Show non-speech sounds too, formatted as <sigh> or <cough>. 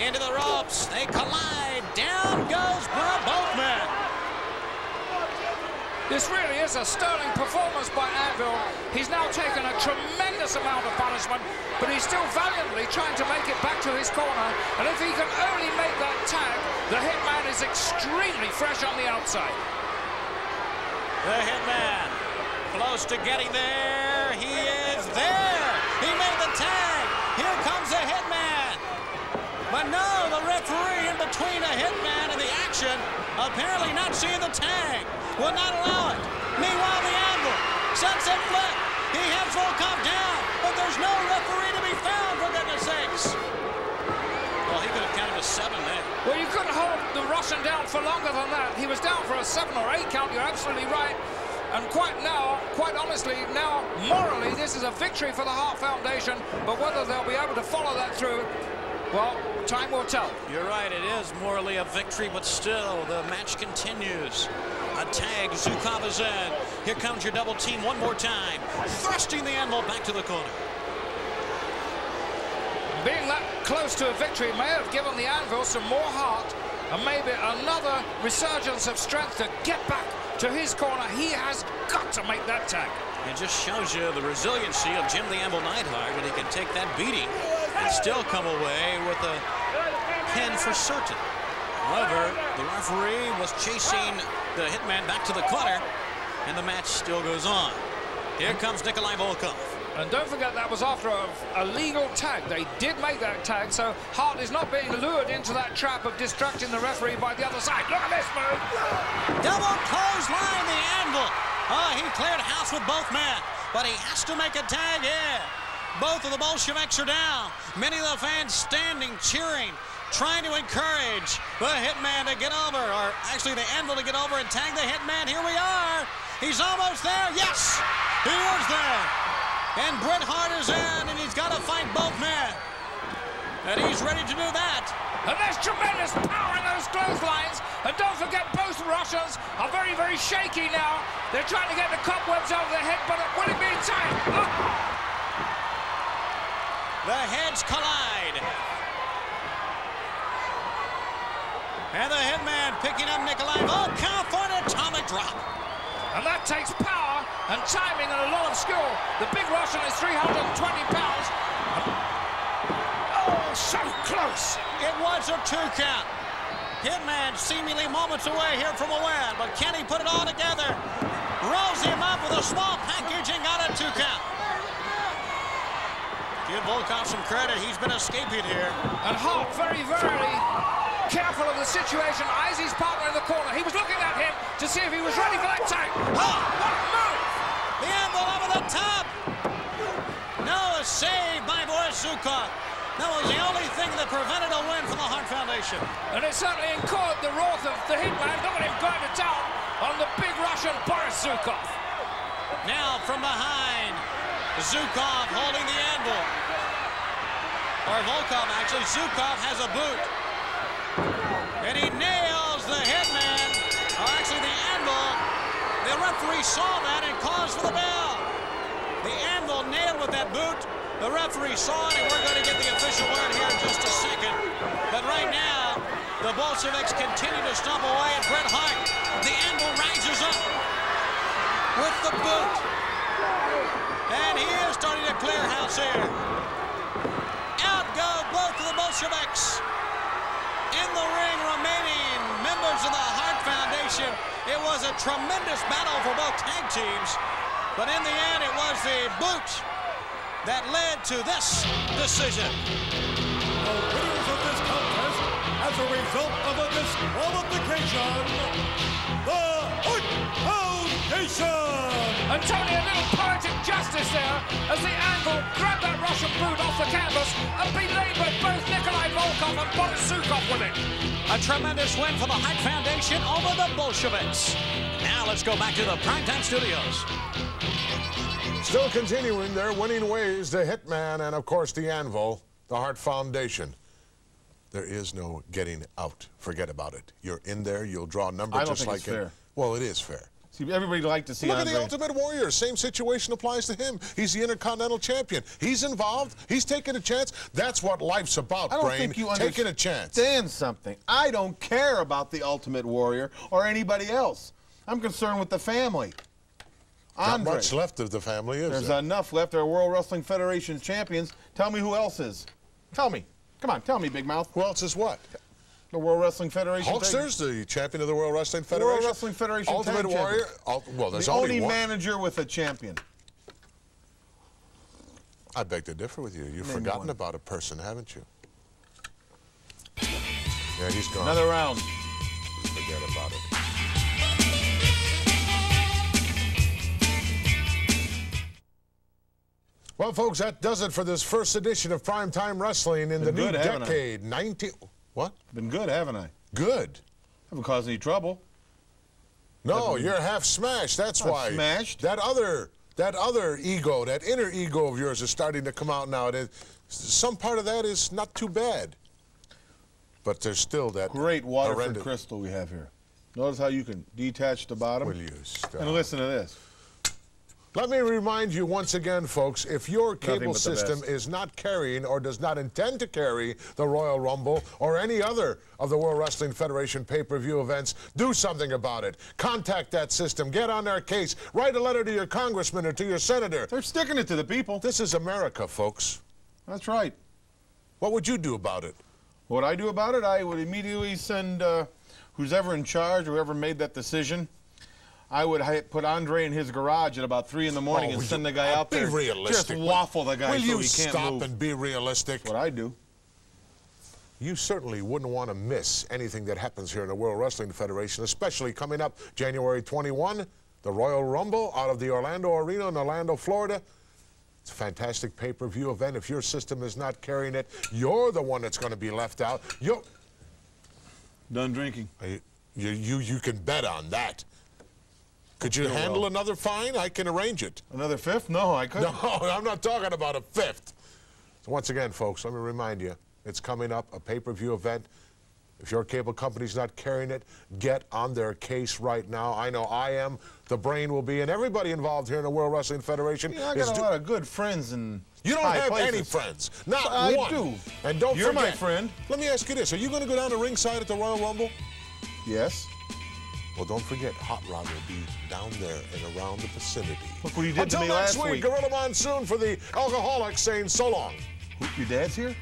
into the ropes. They collide. Down goes Brad Bothman. This really is a sterling performance by Anvil. He's now taken a tremendous amount of punishment, but he's still valiantly trying to make it back to his corner. And if he can only make that tag, the Hitman is extremely fresh on the outside. The Hitman close to getting there. He is there. But no, the referee in between a Hitman and the action, apparently not seeing the tag will not allow it. Meanwhile, the anvil angle. it flip. He has Volkoff down, but there's no referee to be found, for goodness sakes. Well, he could have counted a seven there. Well, you couldn't hold the Russian down for longer than that. He was down for a seven or eight count. You're absolutely right. And quite now, quite honestly, now, morally, this is a victory for the Hart Foundation, but whether they'll be able to follow that through, well, time will tell. You're right, it is morally a victory, but still, the match continues. A tag, Zhukov is in. Here comes your double team one more time. Thrusting the anvil back to the corner. Being that close to a victory may have given the Anvil some more heart and maybe another resurgence of strength to get back to his corner. He has got to make that tag. It just shows you the resiliency of Jim the Anvil Neidhart when he can take that beating and still come away with a pin for certain. However, the referee was chasing the hitman back to the corner, and the match still goes on. Here comes Nikolai Volkoff. And don't forget that was after a, a, legal tag. They did make that tag, so Hart is not being lured into that trap of distracting the referee by the other side. Look at this move. Double clothesline, the anvil. Oh, ah, he cleared house with both men, but he has to make a tag here. Both of the Bolsheviks are down. Many of the fans standing, cheering trying to encourage the Hitman to get over, or actually the Anvil to get over and tag the Hitman. Here we are. He's almost there. Yes, he is there. And Bret Hart is in, and he's got to fight both men. And he's ready to do that. And there's tremendous power in those clotheslines. And don't forget, both Russians are very, very shaky now. They're trying to get the cobwebs out of their head, but will it be in time? Oh. The heads collide. And the Hitman picking up Nikolai oh, Volkoff for an atomic drop. And that takes power and timing and a lot of skill. The big Russian is 320 pounds. Oh, so close. It was a two count. Hitman seemingly moments away here from a win, but can he put it all together? Rolls him up with a small package and got a two count. Give Volkoff some credit. He's been escaping here. And Hart very, very careful of the situation, eyes his partner in the corner. He was looking at him to see if he was ready for that tag. Oh, what a move! The anvil over the top. No, a save by Boris Zhukov. That was the only thing that prevented a win for the Hart Foundation. And it certainly incurred the wrath of the hitman. Look at him going to town on the big Russian Boris Zhukov. Now from behind, Zhukov holding the anvil. Or Volkoff, actually. Zhukov has a boot. And he nails the hitman. Or actually the anvil. The referee saw that and calls for the bell. The anvil nailed with that boot. The referee saw it, and we're going to get the official word here in just a second. But right now, the Bolsheviks continue to stumble away, at Bret Hart, the anvil rises up with the boot. And he is starting to clear house here. Out go both of the Bolsheviks in the ring remaining members of the Hart Foundation. It was a tremendous battle for both tag teams, but in the end, it was the boot that led to this decision. The winners of this contest, as a result of a disqualification, the Hart Foundation! And Tony, a little poetic justice there as the anvil grabbed that Russian boot off the canvas and belabored both Nikolai Volkoff and Boris Zhukov with it. A tremendous win for the Hart Foundation over the Bolsheviks. Now let's go back to the Primetime Studios. Still continuing their winning ways, the Hitman and, of course, the Anvil, the Hart Foundation. There is no getting out. Forget about it. You're in there, you'll draw a number I don't just think like it's it. fair. Well, it is fair. See, everybody like to see Look Andre. at the Ultimate Warrior. Same situation applies to him. He's the Intercontinental Champion. He's involved. He's taking a chance. That's what life's about, I don't Brain. think you taking a chance. understand something. I don't care about the Ultimate Warrior or anybody else. I'm concerned with the family. Not much left of the family, is There's there? enough left. They're World Wrestling Federation champions. Tell me who else is. Tell me. Come on, tell me, Big Mouth. Who else is what? The World Wrestling Federation. Hulkster's the champion of the World Wrestling Federation. World Wrestling Federation. Ultimate Tag Warrior. Champion. Ul- well, there's the only, only one. manager with a champion. I beg to differ with you. You've Name forgotten one. about a person, haven't you? Yeah, he's gone. Another round. Forget about it. Well, folks, that does it for this first edition of Primetime Wrestling in the Been new good, haven't decade. 19. What? Been good, haven't I? Good. Haven't caused any trouble. No, you're half smashed. That's why. smashed. That other, that other ego, that inner ego of yours is starting to come out now. It is, some part of that is not too bad, but there's still that Great Waterford horrendous- crystal we have here. Notice how you can detach the bottom. Will you stop? And listen to this. Let me remind you once again, folks, if your cable system is not carrying or does not intend to carry the Royal Rumble or any other of the World Wrestling Federation pay-per-view events, do something about it. Contact that system. Get on their case. Write a letter to your congressman or to your senator. They're sticking it to the people. This is America, folks. That's right. What would you do about it? What I do about it, I would immediately send uh, who's ever in charge, whoever made that decision. I would put Andre in his garage at about three in the morning Oh, and send you- the guy uh, out be there. realistic. Just waffle the guy Will so you he can't stop move. and be realistic? what I do. You certainly wouldn't want to miss anything that happens here in the World Wrestling Federation, especially coming up January 21, the Royal Rumble out of the Orlando Arena in Orlando, Florida. It's a fantastic pay-per-view event. If your system is not carrying it, you're the one that's going to be left out. You, Done drinking. you, you, you can bet on that. Could you handle another fine? I can arrange it. Another fifth? No, I couldn't. <laughs> No, I'm not talking about a fifth. So once again, folks, let me remind you, it's coming up, a pay-per-view event. If your cable company's not carrying it, get on their case right now. I know I am. The brain will be, and everybody involved here in the World Wrestling Federation. Know, I is got a lot of good friends and you don't have any friends. Not I one. do. And don't You're my friend. Let me ask you this. Are you going to go down to ringside at the Royal Rumble? Yes. Well, don't forget, Hot Rod will be down there and around the vicinity. Look what he did to Until me next last week, Until next week. Gorilla Monsoon for the alcoholics saying so long. Your dad's here?